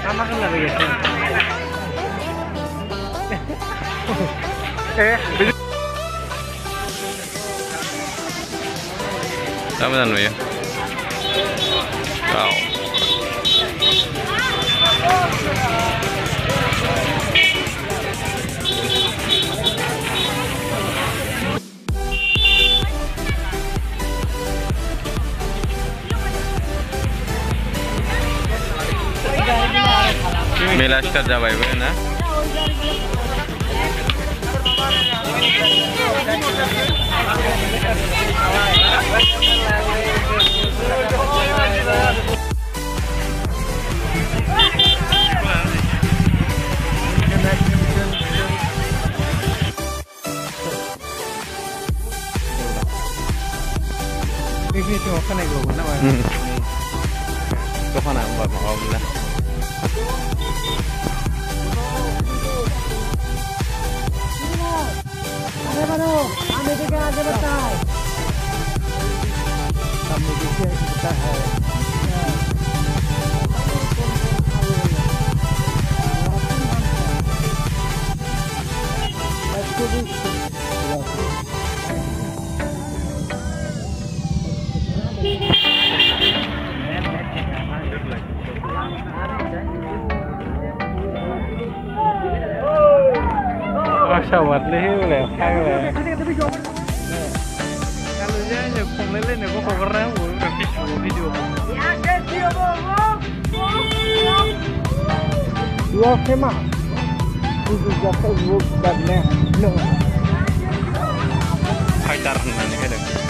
Sama dan ya. Wow. मेला start जाबायबो ना ini cuma kena gue mana wah. Hmm. Kemana mbak พี่พี่ที่หข้างในกลัวนะไปก็ขนาดบอกของเราแล้วอเมริกาจะมาตายอเมริกาจะมาตาย sahabat nih boleh kayak boleh kalungnya nyokong lele nyokong kokernya boleh tapi semua video dua kema tujuh jatuh bukan nih no kaitar nanti kadang